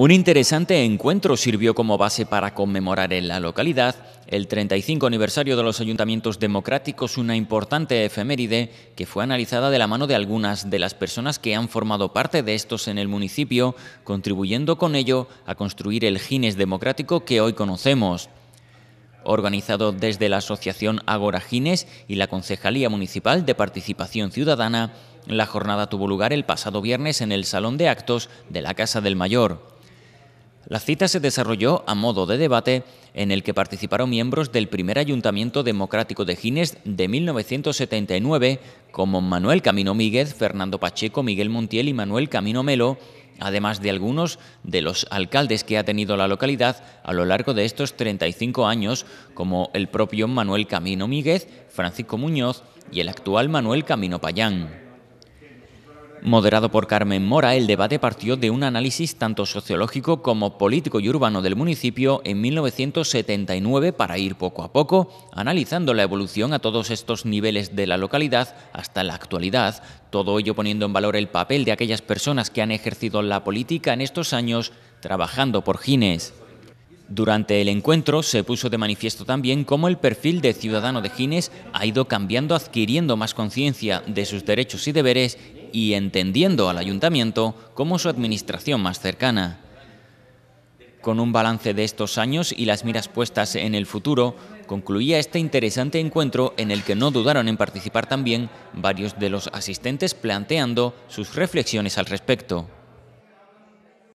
Un interesante encuentro sirvió como base para conmemorar en la localidad el 35 aniversario de los ayuntamientos democráticos, una importante efeméride que fue analizada de la mano de algunas de las personas que han formado parte de estos en el municipio, contribuyendo con ello a construir el Gines democrático que hoy conocemos organizado desde la Asociación Agora Gines y la Concejalía Municipal de Participación Ciudadana, la jornada tuvo lugar el pasado viernes en el Salón de Actos de la Casa del Mayor. La cita se desarrolló a modo de debate en el que participaron miembros del primer Ayuntamiento Democrático de Gines de 1979, como Manuel Camino Míguez, Fernando Pacheco, Miguel Montiel y Manuel Camino Melo, además de algunos de los alcaldes que ha tenido la localidad a lo largo de estos 35 años, como el propio Manuel Camino Míguez, Francisco Muñoz y el actual Manuel Camino Payán. Moderado por Carmen Mora, el debate partió de un análisis tanto sociológico como político y urbano del municipio en 1979 para ir poco a poco analizando la evolución a todos estos niveles de la localidad hasta la actualidad, todo ello poniendo en valor el papel de aquellas personas que han ejercido la política en estos años trabajando por Gines. Durante el encuentro se puso de manifiesto también cómo el perfil de ciudadano de Gines ha ido cambiando adquiriendo más conciencia de sus derechos y deberes y entendiendo al ayuntamiento como su administración más cercana. Con un balance de estos años y las miras puestas en el futuro, concluía este interesante encuentro en el que no dudaron en participar también varios de los asistentes planteando sus reflexiones al respecto.